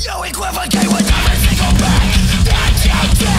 You equivocate with every single fact that you do.